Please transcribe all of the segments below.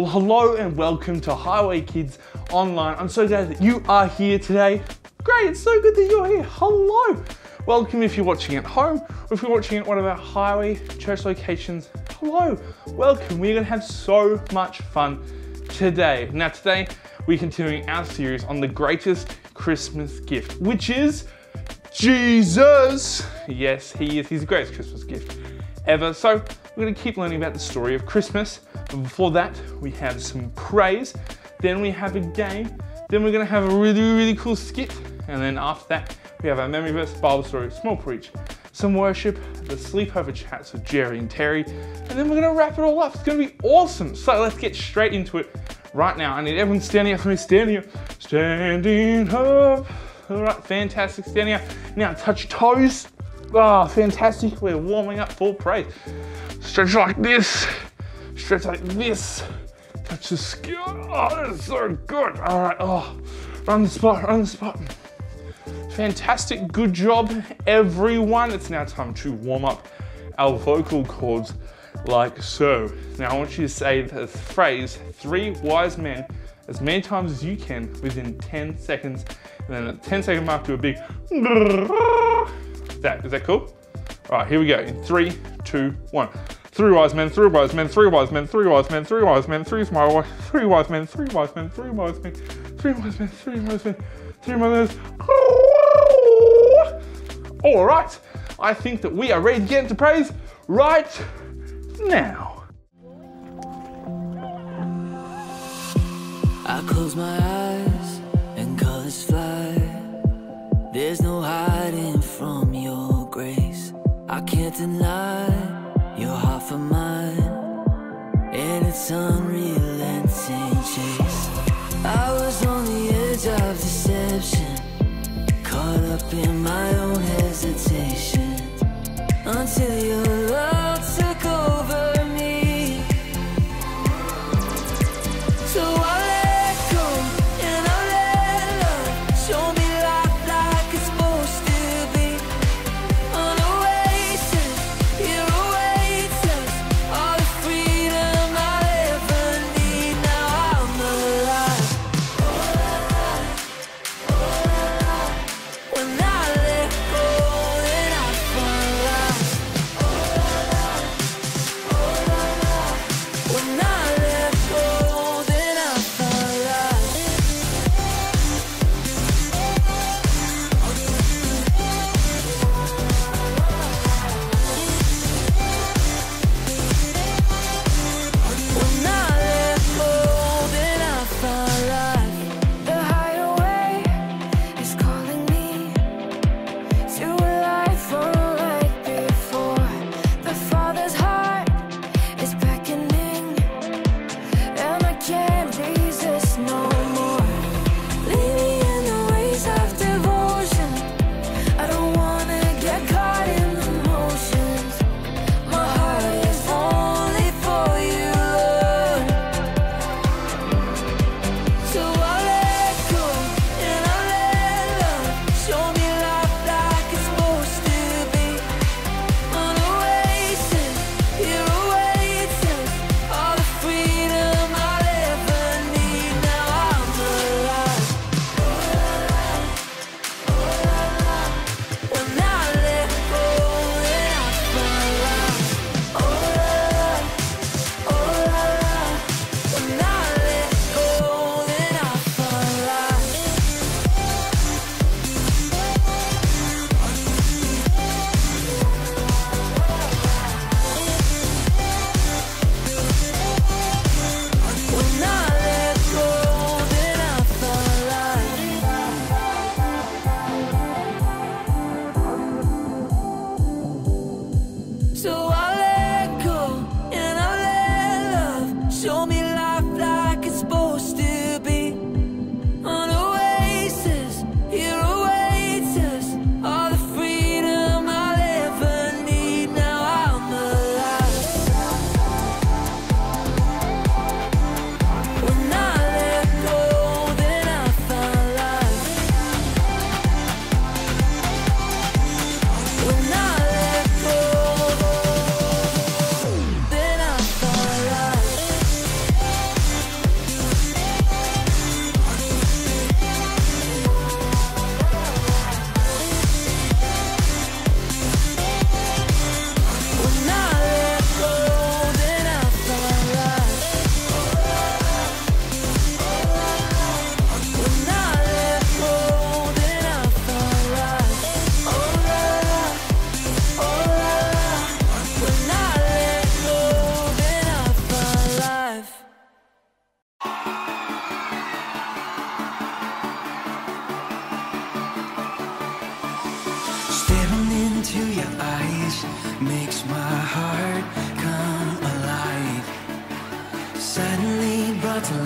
Well, hello and welcome to Highway Kids Online. I'm so glad that you are here today. Great, it's so good that you're here. Hello. Welcome if you're watching at home or if you're watching at one of our Highway church locations. Hello, welcome. We're gonna have so much fun today. Now, today we're continuing our series on the greatest Christmas gift, which is Jesus. Yes, he is. He's the greatest Christmas gift ever. So, we're gonna keep learning about the story of Christmas but before that, we have some praise, then we have a game, then we're gonna have a really, really cool skit, and then after that, we have our memory verse, Bible story, small preach, some worship, the sleepover chats with Jerry and Terry, and then we're gonna wrap it all up. It's gonna be awesome. So let's get straight into it right now. I need everyone standing up for me, standing up, standing up. All right, fantastic, standing up. Now touch toes. Ah, oh, fantastic. We're warming up for praise. Stretch like this stretch like this. Touch the skin. Oh, that's so good. All right, oh, run the spot, run the spot. Fantastic, good job, everyone. It's now time to warm up our vocal cords like so. Now I want you to say the phrase, three wise men, as many times as you can within 10 seconds. And then at the 10 second mark, do a big that. Is that cool? All right, here we go. In three, two, one. Three wise men, three wise men, three wise men, three wise men, three wise men, three wise three wise men, three wise men, three wise men, three wise men, three wise men, three wise men. All right, I think that we are ready to get into praise right now. I close my eyes and colors fly. There's no hiding from your grace. I can't deny of mine And it's unrelenting chase I was on the edge of deception Caught up in my own hesitation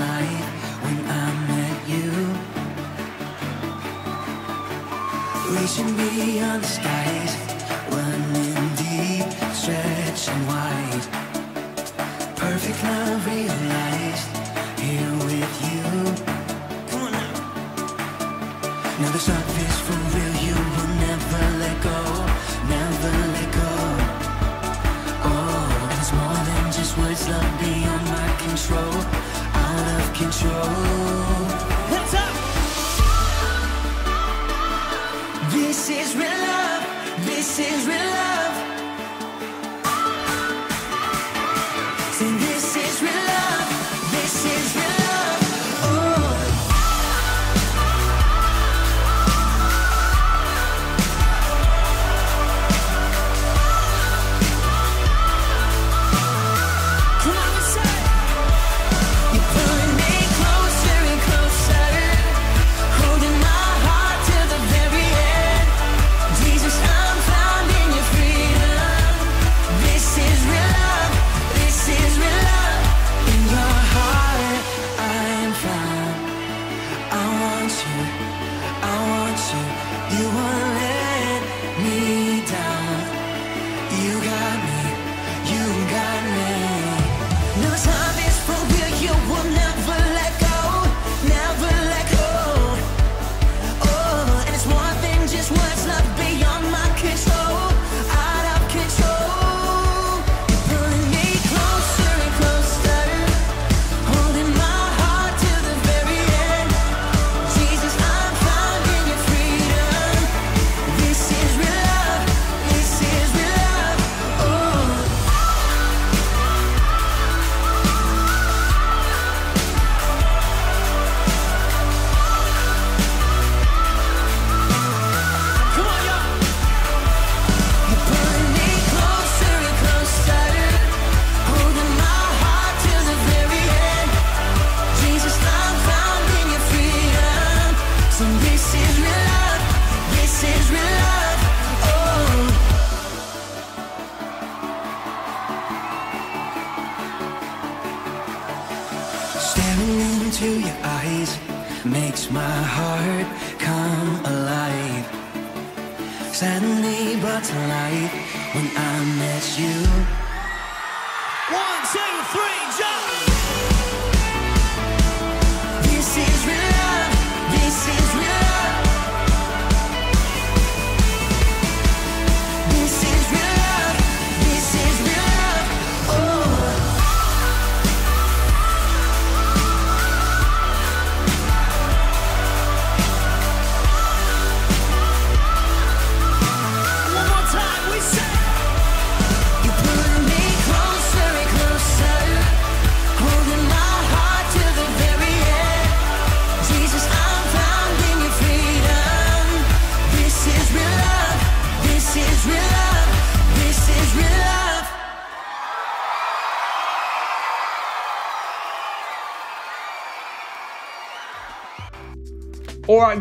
life when I met you. Reaching beyond the skies, running deep, stretching wide. Perfect love realized control. Hands up. This is real love. This is real love. Staring into your eyes makes my heart come alive. Suddenly brought to life when I met you.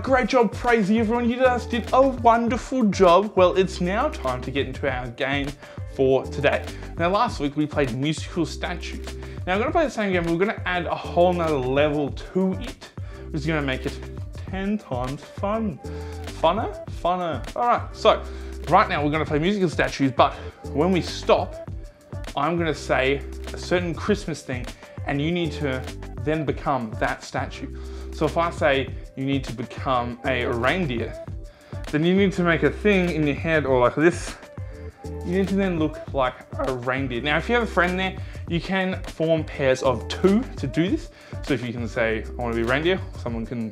Great job, Praisey, everyone. You guys did a wonderful job. Well, it's now time to get into our game for today. Now, last week we played musical statues. Now, I'm gonna play the same game, but we're gonna add a whole nother level to it, which is gonna make it 10 times fun. Funner? Funner. All right, so right now we're gonna play musical statues, but when we stop, I'm gonna say a certain Christmas thing, and you need to then become that statue. So if I say you need to become a reindeer, then you need to make a thing in your head or like this. You need to then look like a reindeer. Now, if you have a friend there, you can form pairs of two to do this. So if you can say, I want to be reindeer, someone can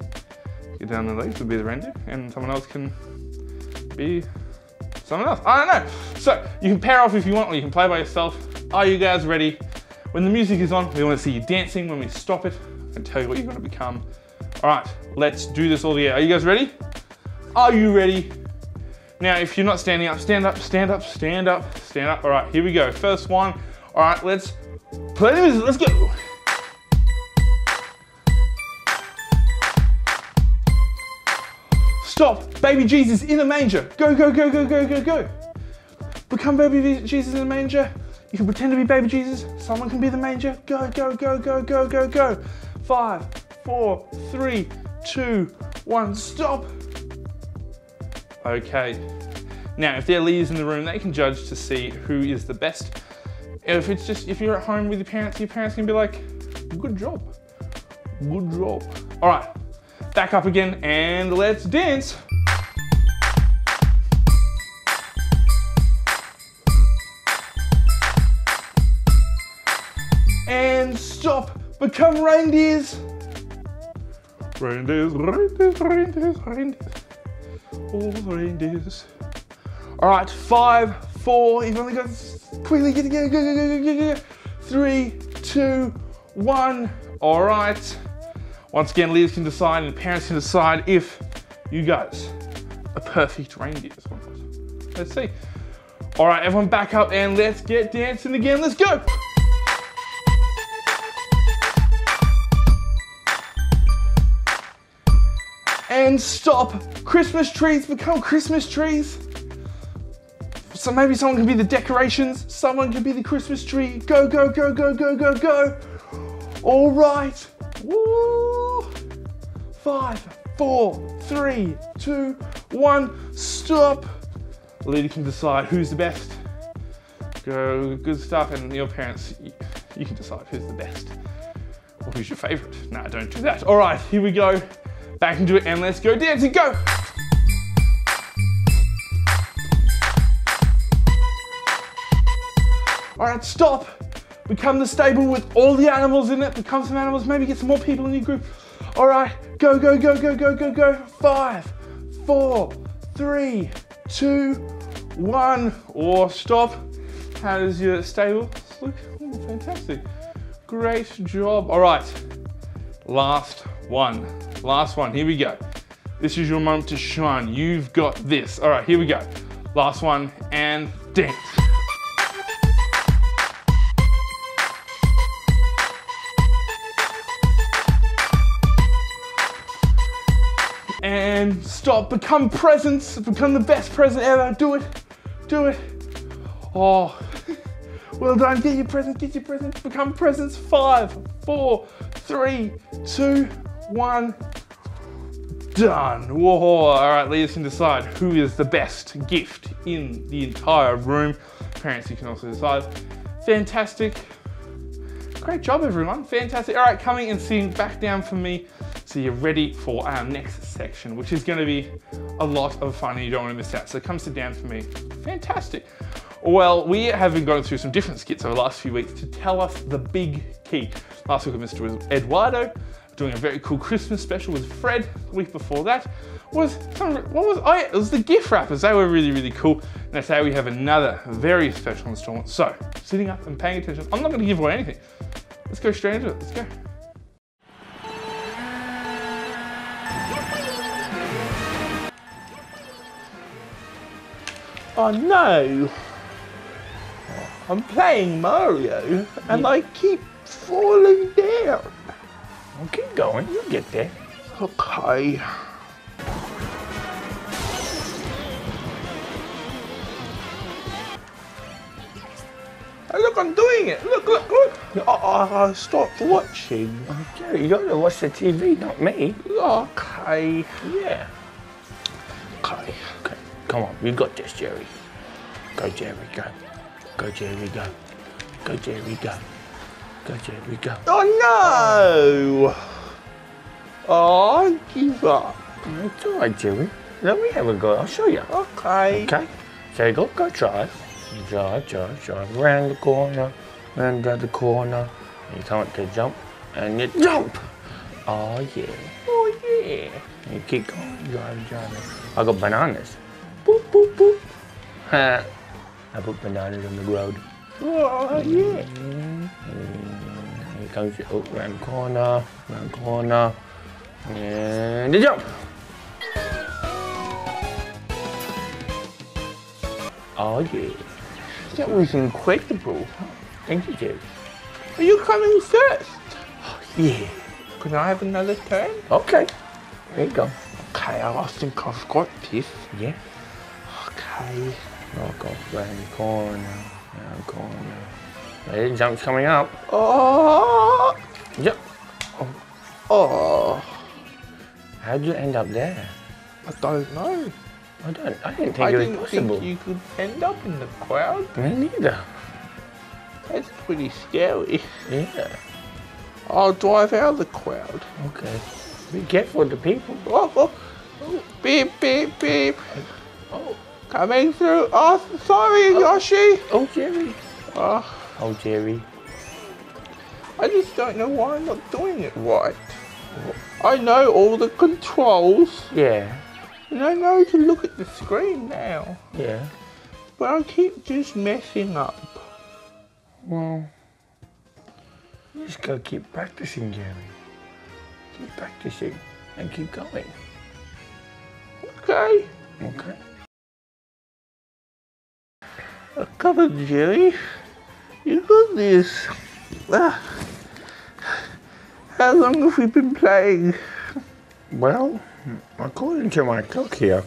get down the legs to be the reindeer, and someone else can be someone else. I don't know. So you can pair off if you want, or you can play by yourself. Are you guys ready? When the music is on, we want to see you dancing. When we stop it, and tell you what you're going to become. All right, let's do this all together. Are you guys ready? Are you ready? Now, if you're not standing up, stand up, stand up, stand up, stand up. All right, here we go. First one. All right, let's play the music. Let's go. Stop, baby Jesus in the manger. Go, go, go, go, go, go, go. Become baby Jesus in the manger. You can pretend to be baby Jesus. Someone can be the manger. Go, go, go, go, go, go, go. Five, four, three, two, one, stop. Okay. Now, if there are leaders in the room, they can judge to see who is the best. If it's just, if you're at home with your parents, your parents can be like, good job. Good job. All right, back up again and let's dance. And stop. Become reindeers. Reindeers, reindeers, reindeers, reindeers. All the reindeers. All right, five, four. You've only got quickly get go, go, go, go, go, go. Three, two, one. All right. Once again, leaders can decide and parents can decide if you guys are perfect reindeers. Let's see. All right, everyone back up and let's get dancing again. Let's go. And stop. Christmas trees become Christmas trees. So maybe someone can be the decorations, someone can be the Christmas tree. Go, go, go, go, go, go, go. All right. Woo. Five, four, three, two, one. Stop. The leader can decide who's the best. Go, good stuff. And your parents, you, you can decide who's the best. Or who's your favorite. Nah, don't do that. All right, here we go. Back into it and let's go dancing. Go. All right, stop. Become the stable with all the animals in it. Become some animals. Maybe get some more people in your group. All right, go, go, go, go, go, go, go. Five, four, three, two, one. Or stop. How does your stable look? Ooh, fantastic. Great job. All right, last one. Last one. Here we go. This is your moment to shine. You've got this. All right, here we go. Last one and dance. and stop. Become presents. Become the best present ever. Do it. Do it. Oh, well done. Get your presents. Get your presents. Become presents. Five, four, three, two, one. Done. Whoa. All right, leaders can decide who is the best gift in the entire room. Parents, you can also decide. Fantastic. Great job, everyone. Fantastic. All right, coming and sitting back down for me. So you're ready for our next section, which is going to be a lot of fun and you don't want to miss out. So come sit down for me. Fantastic. Well, we have been going through some different skits over the last few weeks to tell us the big key. Last week with Mr. Eduardo, doing a very cool Christmas special with Fred. The week before that was some, what was I? It was the gift wrappers. They were really, really cool. And today we have another very special installment. So, sitting up and paying attention. I'm not going to give away anything. Let's go straight into it. Let's go. Oh no! I'm playing Mario and I keep falling keep going. You'll get there. Okay. Look, I'm doing it. Look, look, look. I, I, I stopped watching. Jerry, you gotta watch the TV, not me. Okay. Yeah. Okay. Okay, come on. You got this, Jerry. Go, Jerry, go. Go, Jerry, go. Go, Jerry, go. Go, Jerry, go. Oh no! Oh, I give up. It's all right, Jerry. Let me have a go. I'll show you. Okay. Okay. So you go, go drive. You drive, drive, drive. Around the corner, around the corner. You come up to jump, and you jump. Oh, yeah. Oh, yeah. And you keep going, driving, driving. I got bananas. Boop, boop, boop. Ha. I put bananas on the road. Oh, yeah. Mm-hmm. Here comes the oh, round the corner, round corner. And you jump. Oh, yeah. That was incredible. Thank you, Jerry. Are you coming first? Oh, yeah. Can I have another turn? Okay. There you go. Okay, I think I've got this. Yeah. Okay. I'll go round the corner, the corner. There, the jump's coming up. Oh, Jump. Oh, How'd you end up there? I don't know. I don't. I didn't think I it was didn't possible. think you could end up in the crowd. Me neither. That's pretty scary. Yeah. I'll drive out of the crowd. Okay. Be careful of the people. Oh, oh, oh, beep, beep, beep. Oh. Coming through. Oh, sorry, oh. Yoshi. Oh, Jerry. Oh, Oh, Jerry. I just don't know why I'm not doing it right. I know all the controls, Yeah. and I know to look at the screen now, Yeah. but I keep just messing up. Well, you just gotta keep practicing, Jerry. Keep practicing and keep going. Okay. Okay. Come on, Jerry. You got this. Ah. How long have we been playing? Well, according to my clock here,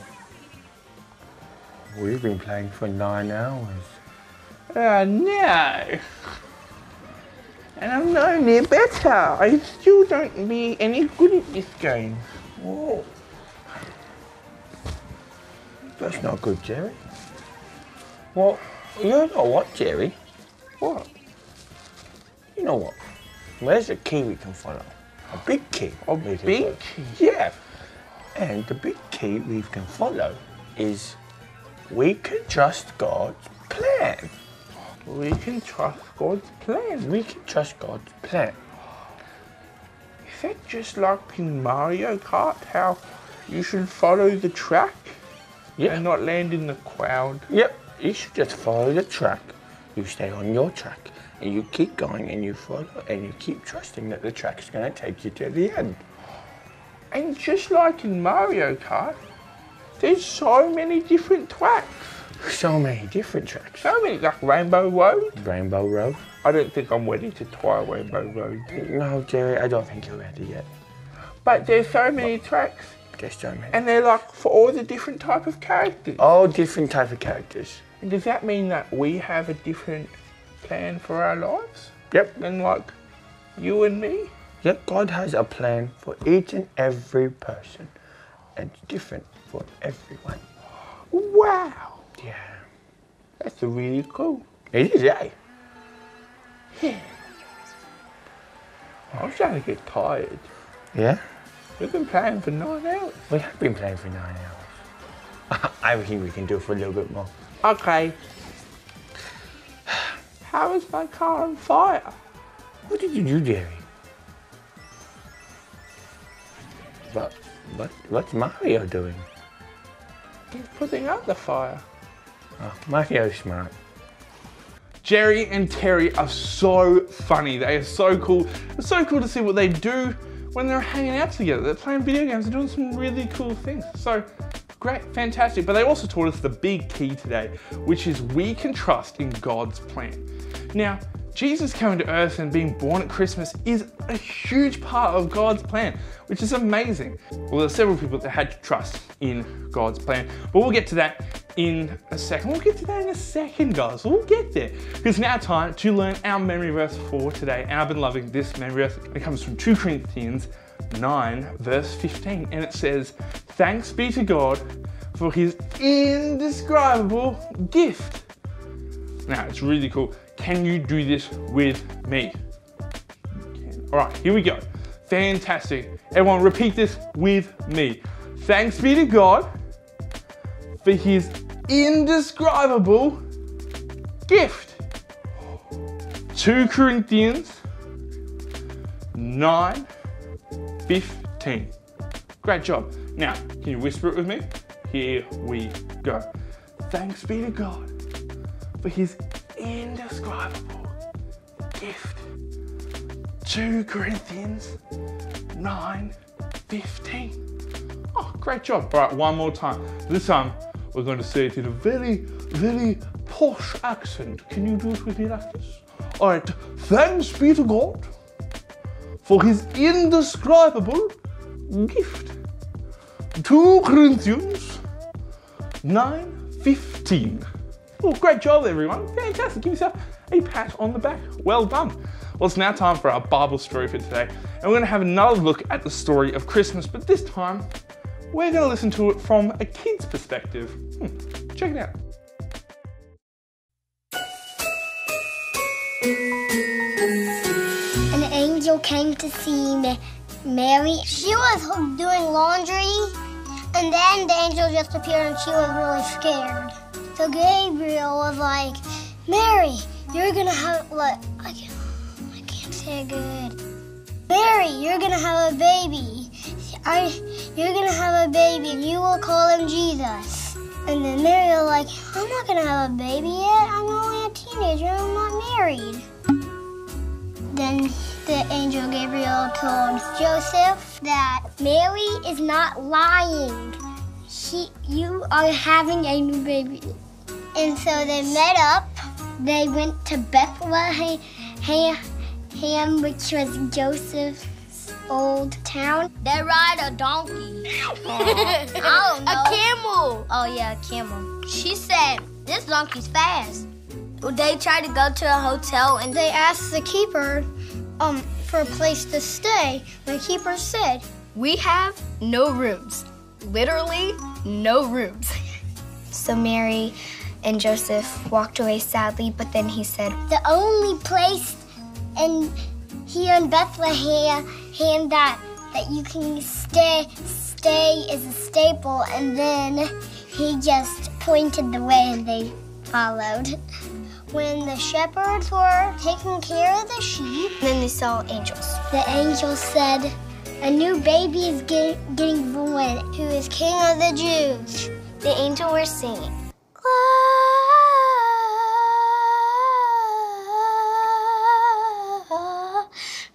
we've been playing for nine hours. Ah, no. And I'm no any better. I still don't be any good at this game. Whoa. That's not good, Jerry. Well, you know what, Jerry? What? You know what? Where's the key we can follow? A big key. A big follow. key? Yeah. And the big key we can follow is we can trust God's plan. We can trust God's plan. We can trust God's plan. Is that just like in Mario Kart, how you should follow the track Yeah. and not land in the crowd? Yep. You should just follow the track. You stay on your track and you keep going and you follow and you keep trusting that the track's going to take you to the end. And just like in Mario Kart, there's so many different tracks. So many different tracks. So many, like Rainbow Road. Rainbow Road. I don't think I'm ready to try Rainbow Road. No, Jerry, I don't think you're ready yet. But there's so many tracks, There's so many. and they're like for all the different type of characters. All different type of characters. And does that mean that we have a different plan for our lives Yep. And like you and me? Yep, God has a plan for each and every person. And it's different for everyone. Wow, Yeah. that's really cool. It is, eh? Yeah. I'm starting to get tired. Yeah? We've been playing for nine hours. We have been playing for nine hours. I think we can do it for a little bit more. Okay. How is my car on fire? What did you do, Jerry? What, what, what's Mario doing? He's putting out the fire. Oh, Mario's smart. Jerry and Terry are so funny. They are so cool. It's so cool to see what they do when they're hanging out together. They're playing video games. They're doing some really cool things. So great, fantastic. But they also taught us the big key today, which is we can trust in God's plan. Now, Jesus coming to earth and being born at Christmas is a huge part of God's plan, which is amazing. Well, there's several people that had to trust in God's plan, but we'll get to that in a second. We'll get to that in a second, guys. We'll get there. It's now time to learn our memory verse for today, and I've been loving this memory verse. It comes from 2 Corinthians 9, verse 15, and it says, Thanks be to God for his indescribable gift. Now, it's really cool. Can you do this with me? All right, here we go. Fantastic. Everyone, repeat this with me. Thanks be to God for his indescribable gift. 2 Corinthians 9 15. Great job. Now, can you whisper it with me? Here we go. Thanks be to God for his indescribable gift. 2 Corinthians 9 15. Oh, great job. All right, one more time. This time, we're going to say it in a very, very posh accent. Can you do it with me like this? All right, thanks be to God for his indescribable gift. 2 Corinthians 9 15. Oh, great job, everyone. Fantastic. Give yourself a pat on the back. Well done. Well, it's now time for our Bible story for today, and we're going to have another look at the story of Christmas, but this time we're going to listen to it from a kid's perspective. Hmm, check it out. Angel came to see Ma- Mary. She was doing laundry, and then the angel just appeared and she was really scared. So Gabriel was like, Mary, you're gonna have, like, I can't, I can't say it good. Mary, you're gonna have a baby. I, you're gonna have a baby, and you will call him Jesus. And then Mary was like, I'm not gonna have a baby yet. I'm only a teenager. I'm not married. Then the angel Gabriel told Joseph that Mary is not lying. She, you are having a new baby. And so they met up. They went to Bethlehem, Ham, which was Joseph's old town. They ride a donkey. I don't know. A camel. Oh yeah, a camel. She said, "This donkey's fast." They tried to go to a hotel and they asked the keeper um, for a place to stay. The keeper said, We have no rooms. Literally, no rooms. So Mary and Joseph walked away sadly, but then he said, The only place in here in Bethlehem hand that that you can stay stay is a staple and then he just pointed the way and they followed. When the shepherds were taking care of the sheep, then they saw angels. The angel said, A new baby is get, getting born, who is King of the Jews. The angel were singing.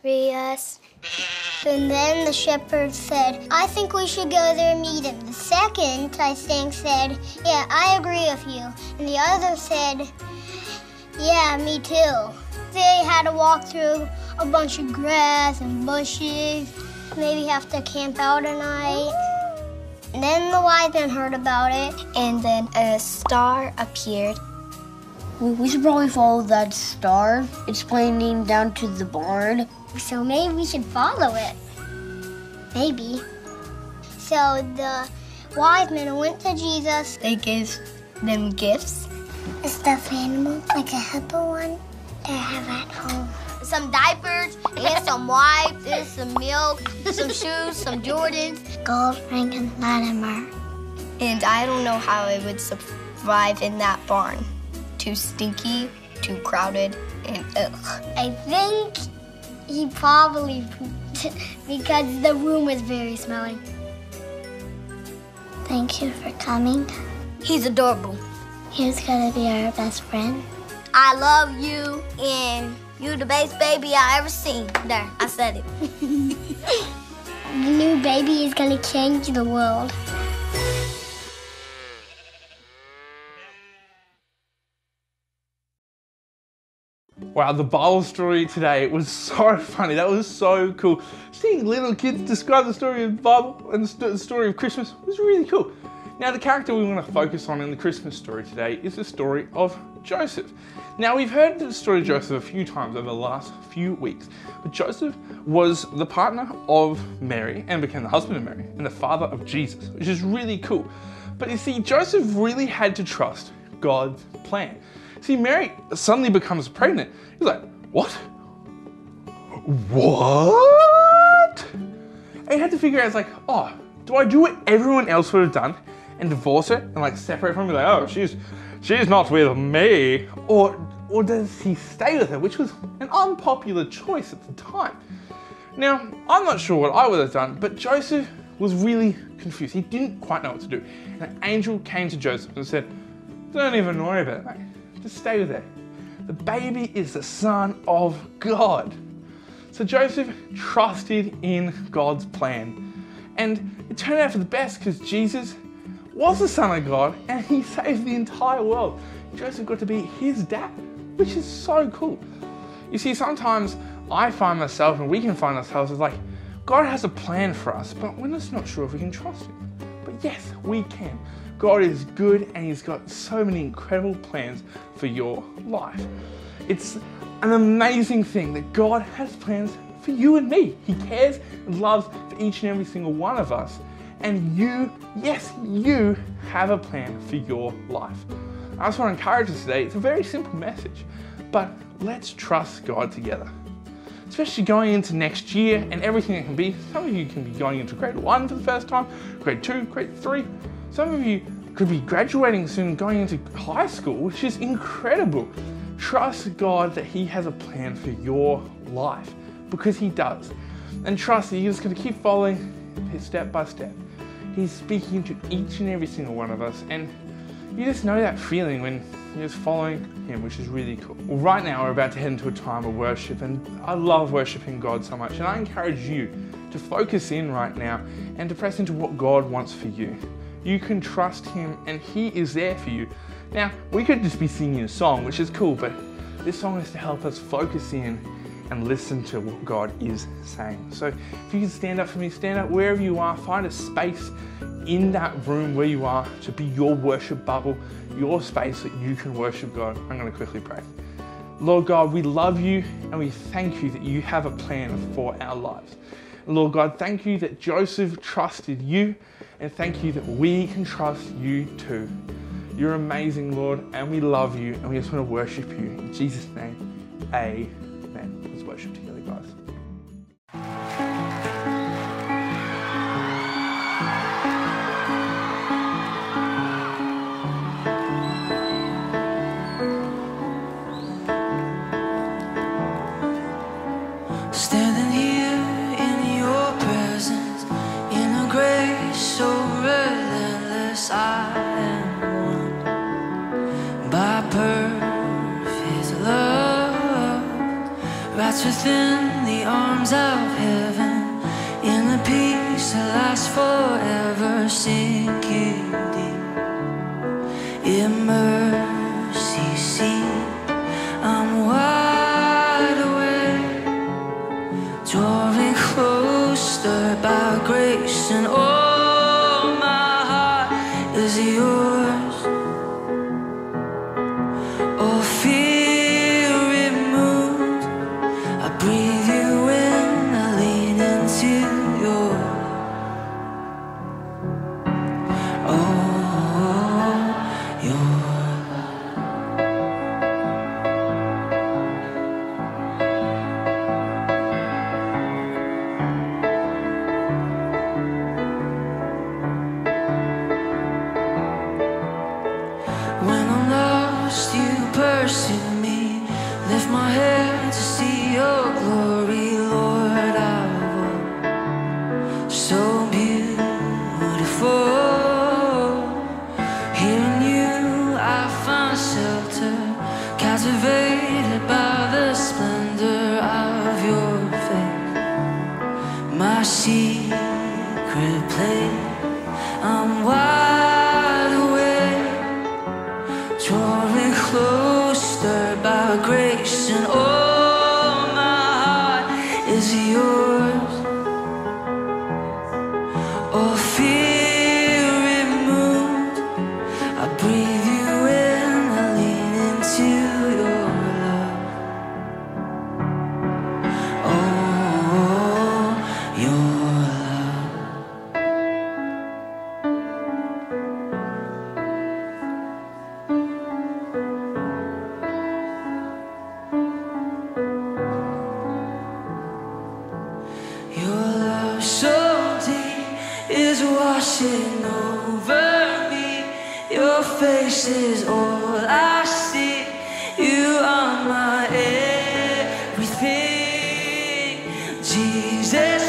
Glorious. And then the shepherd said, I think we should go there and meet him. The second, I think, said, Yeah, I agree with you. And the other said, Yeah, me too. They had to walk through a bunch of grass and bushes, maybe have to camp out a night. And then the wise men heard about it, and then a star appeared. We, we should probably follow that star. It's pointing down to the barn. So maybe we should follow it. Maybe. So the wise men went to Jesus. They gave them gifts. A stuffed animal, like a hippo one, that I have at home. Some diapers, and some wipes, and some milk, some shoes, some Jordans. Gold, ring, and Latimer. And I don't know how it would survive in that barn. Too stinky, too crowded, and ugh. I think he probably pooped because the room was very smelly. Thank you for coming. He's adorable. He's gonna be our best friend. I love you, and you're the best baby I ever seen. There, I said it. The new baby is gonna change the world. Wow, the Bible story today was so funny. That was so cool. Seeing little kids describe the story of the Bible and the story of Christmas was really cool. Now, the character we want to focus on in the Christmas story today is the story of Joseph. Now, we've heard the story of Joseph a few times over the last few weeks, but Joseph was the partner of Mary and became the husband of Mary and the father of Jesus, which is really cool. But you see, Joseph really had to trust God's plan. See, Mary suddenly becomes pregnant. He's like, What? What? And he had to figure out, it's like, oh, do I do what everyone else would have done and divorce her and like separate from her? Like, oh, she's she's not with me. Or or does he stay with her, which was an unpopular choice at the time. Now, I'm not sure what I would have done, but Joseph was really confused. He didn't quite know what to do. And an angel came to Joseph and said, Don't even worry about it, mate. Just stay with her. The baby is the son of God. So Joseph trusted in God's plan. And it turned out for the best because Jesus was the Son of God and he saved the entire world. Joseph got to be his dad, which is so cool. You see, sometimes I find myself, and we can find ourselves, as like, God has a plan for us, but we're just not sure if we can trust Him. But yes, we can. God is good and He's got so many incredible plans for your life. It's an amazing thing that God has plans for you and me. He cares and loves for each and every single one of us. And you, yes, you have a plan for your life. I just want to encourage us today. It's a very simple message, but let's trust God together. Especially going into next year and everything that can be. Some of you can be going into grade one for the first time, grade two, grade three. Some of you could be graduating soon, going into high school, which is incredible. Trust God that He has a plan for your life because He does. And trust that He's just going to keep following His step by step. He's speaking to each and every single one of us. And you just know that feeling when you're just following Him, which is really cool. Right now, we're about to head into a time of worship, and I love worshiping God so much. And I encourage you to focus in right now and to press into what God wants for you. You can trust Him, and He is there for you. Now, we could just be singing a song, which is cool, but this song is to help us focus in and listen to what God is saying. So, if you can stand up for me, stand up wherever you are, find a space in that room where you are to be your worship bubble, your space that you can worship God. I'm going to quickly pray. Lord God, we love you and we thank you that you have a plan for our lives. Lord God, thank you that Joseph trusted you and thank you that we can trust you too. You're amazing, Lord, and we love you and we just want to worship you. In Jesus' name, amen. Worship together, guys. Standing here in your presence, in a grace so relentless, I Wrapped within the arms of heaven, in the peace that lasts forever, sinking deep. In mercy seat. I'm wide awake. Drawing closer by grace and all Jesus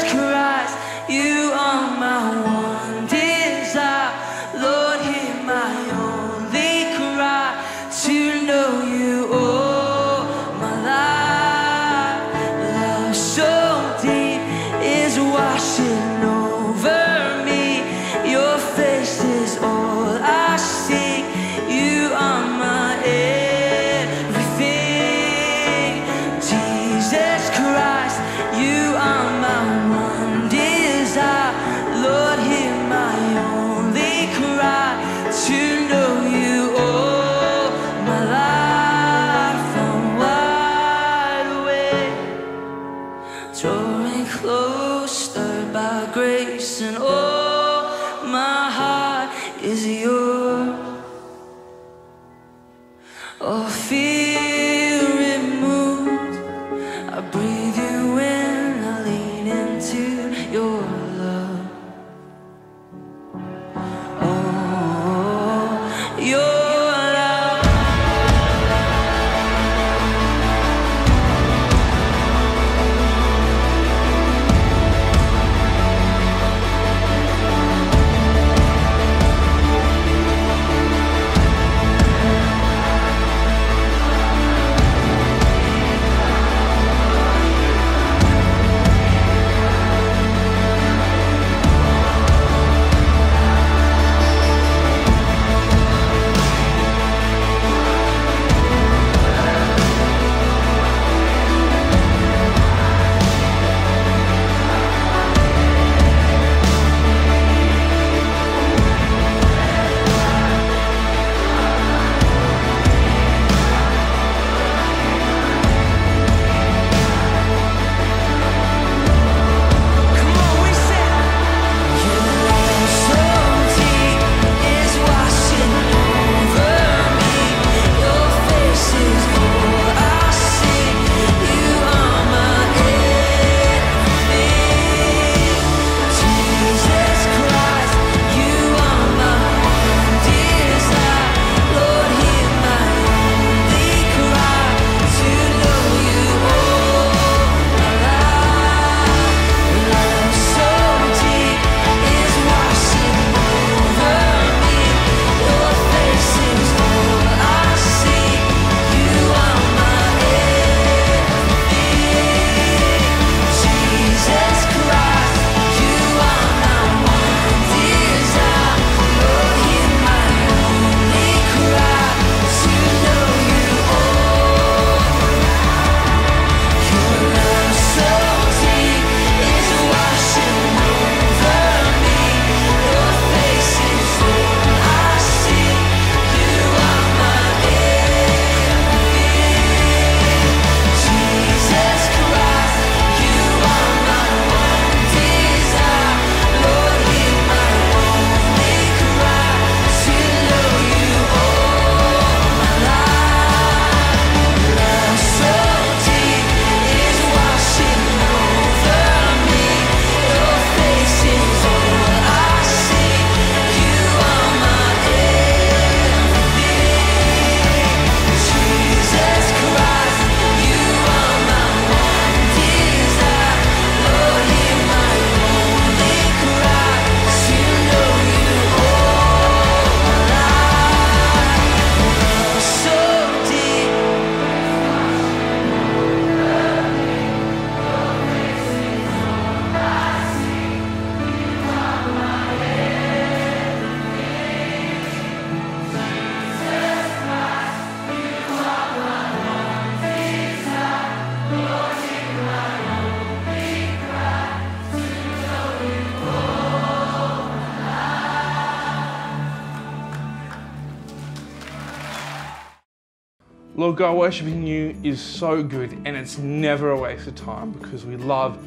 God, worshiping you is so good and it's never a waste of time because we love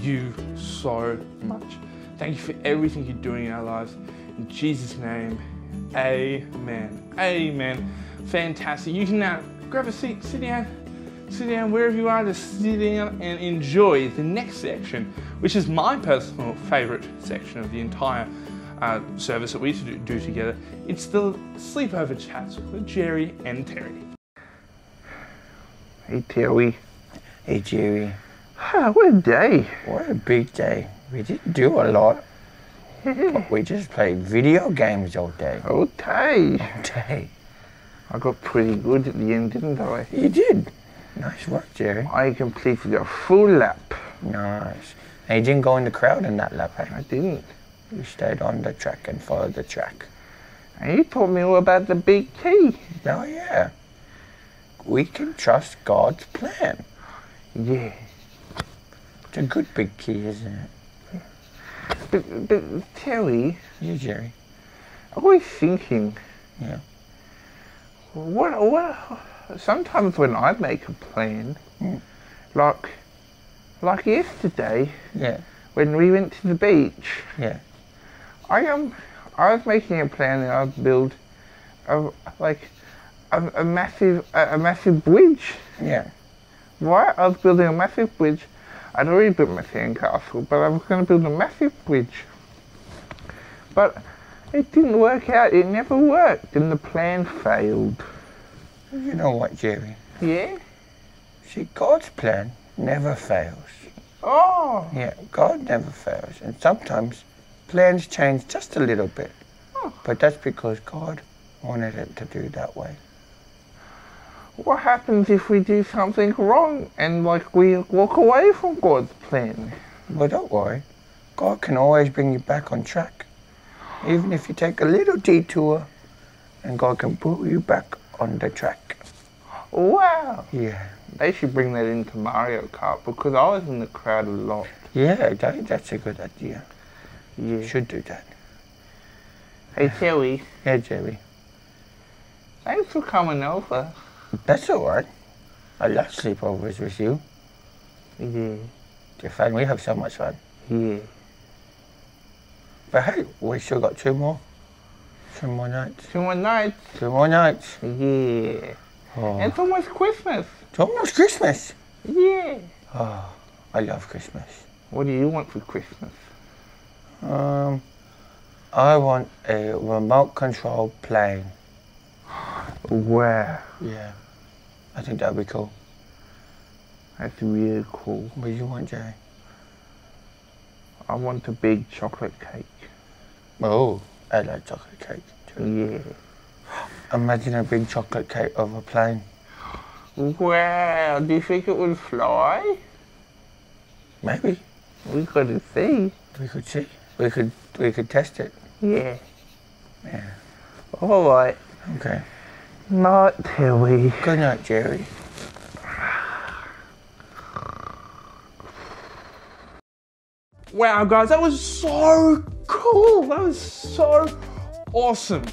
you so much. Thank you for everything you're doing in our lives. In Jesus' name, amen. Amen. Fantastic. You can now grab a seat, sit down, sit down wherever you are, just sit down and enjoy the next section, which is my personal favorite section of the entire uh, service that we do, do together. It's the sleepover chats with Jerry and Terry. Hey, Terry. Hey Jerry, Ah, what a day. what a big day. We didn't do a lot. But we just played video games all day. Okay. Day. All day. I got pretty good at the end, didn't I? You did. Nice work, Jerry. I completed a full lap. Nice. And you didn't go in the crowd in that lap, eh? I didn't. You stayed on the track and followed the track. And you taught me all about the big key. Oh, yeah. We can trust God's plan. Yeah. It's a good big key, isn't it? But, but Terry, You, Jerry. I was thinking. Yeah. What, what, sometimes when I make a plan, Hmm. like, like yesterday Yeah. when we went to the beach, Yeah. I um, I was making a plan that I'd build a like a, a massive a, a massive bridge. Yeah. Right, I was building a massive bridge. I'd already built my sandcastle, but I was going to build a massive bridge. But it didn't work out. It never worked, and the plan failed. You know what, Jerry? Yeah. See, God's plan never fails. Oh. Yeah, God never fails. And sometimes plans change just a little bit. Oh. But that's because God wanted it to do that way. What happens if we do something wrong and like we walk away from God's plan? Well, don't worry. God can always bring you back on track. Even if you take a little detour, and God can put you back on the track. Wow. Yeah. They should bring that into Mario Kart because I was in the crowd a lot. Yeah, that, that's a good idea. Yeah. You should do that. Hey Joey, Yeah, Jerry. thanks for coming over. That's all right. I love sleepovers with you. Yeah. They're fun. We have so much fun. Yeah. But hey, we still got two more. Two more nights. Two more nights. Two more nights. Yeah. Oh. It's almost Christmas. It's almost Christmas. Yeah. Oh, I love Christmas. What do you want for Christmas? Um, I want a remote control plane. Where? Yeah. I think that'd be cool. That's really cool. What do you want, Jerry? I want a big chocolate cake. Oh, I like chocolate cake. too. Yeah. Imagine a big chocolate cake over a plane. Wow. Do you think it would fly? Maybe. We gotta see. We could see. We could we could test it. Yeah. Yeah. All right. Okay. Night, Terry. Good night, Jerry. Wow, guys, that was so cool. That was so awesome.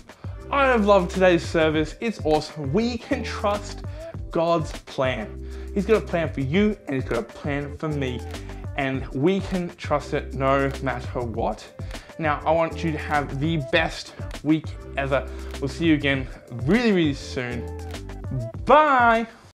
I have loved today's service. It's awesome. We can trust God's plan. He's got a plan for you and He's got a plan for me. And we can trust it no matter what. Now, I want you to have the best week ever. We'll see you again really, really soon. Bye.